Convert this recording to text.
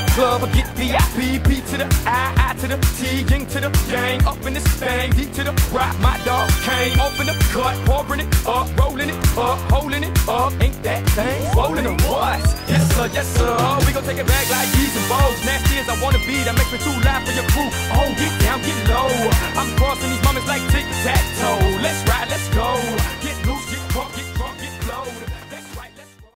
the club, I get VIP, P to the I, I to the T, Ying to the gang, up in this thing, D to the rock, my dog came, open the cut, pouring it up, rolling it up, holding it up, ain't that thing swollen or what? Yes sir, yes sir, Oh, we gon' take it back like these and balls, nasty as I wanna be, that makes me too loud for your crew,